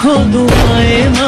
लाखों दुआएं